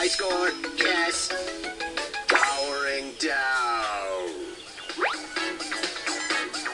high score. Yes. Powering down.